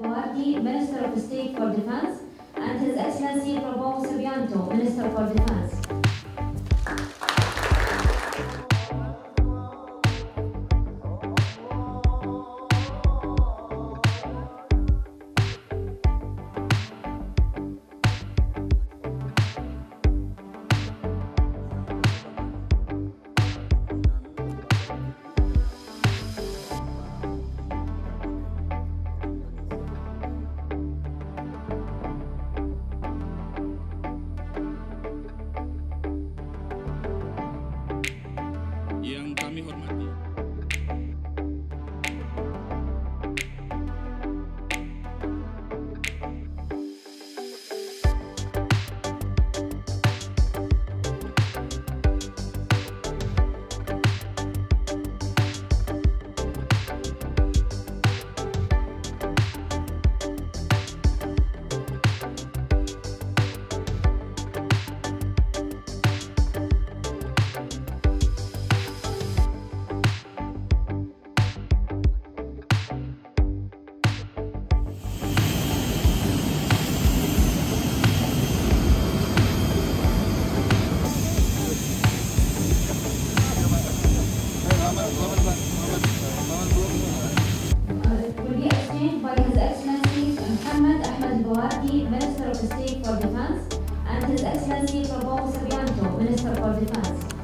Bawardi, Minister of State for Will be exchanged by His Excellency Minister of State for Defense, and His Excellency Prabowo Subianto, Minister for Defense.